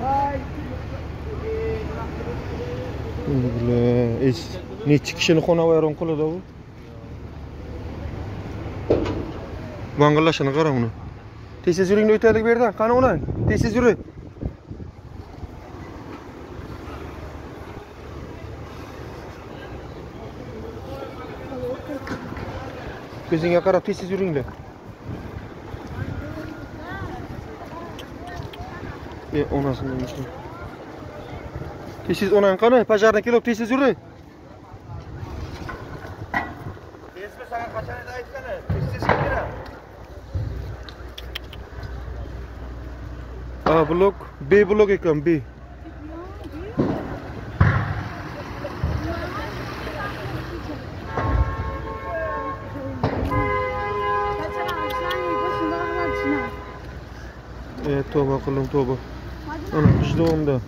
Pay. Bular es nechi kishini xonavayron qiladi bu? Vang'illashini qarang uni. Tez-tez yuringni o'taylik bu yerdan. Qani uni? Tez-tez yuring. Ko'zingga qarab tez-tez yuringlar. E, onasini demiştim. Tez-tez onan sana qachon aytgani? Tez-tez kelinglar. A blok, B blok ekan, B. E, tövbe qildim, tövbe. Ana vicdanında.